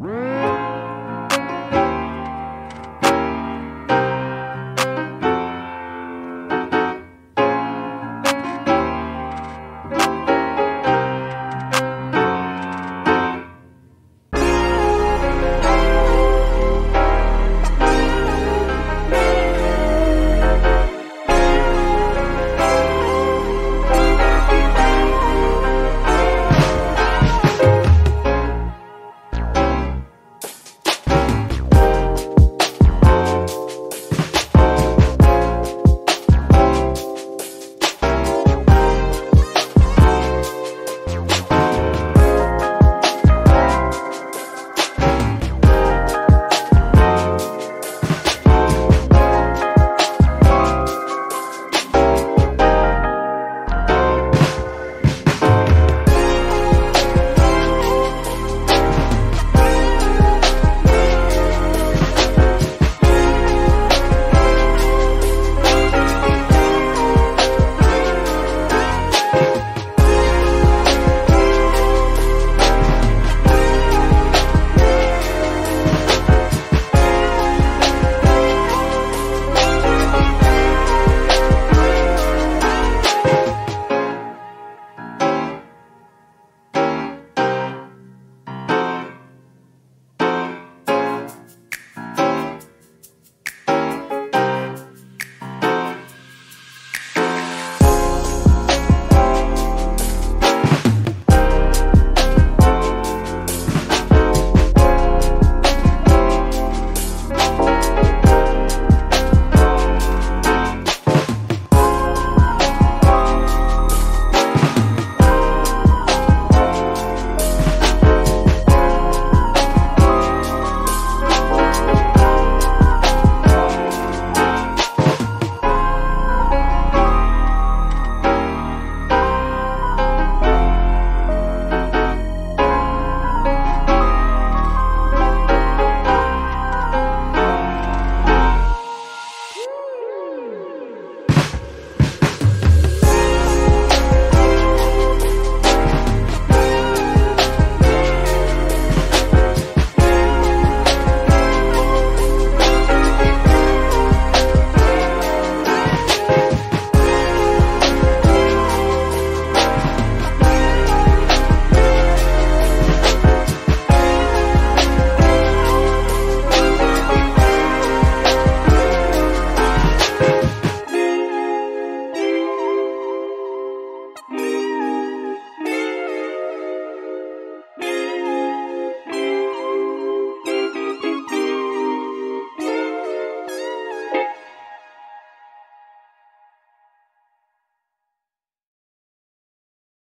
Mm-hmm. Bye.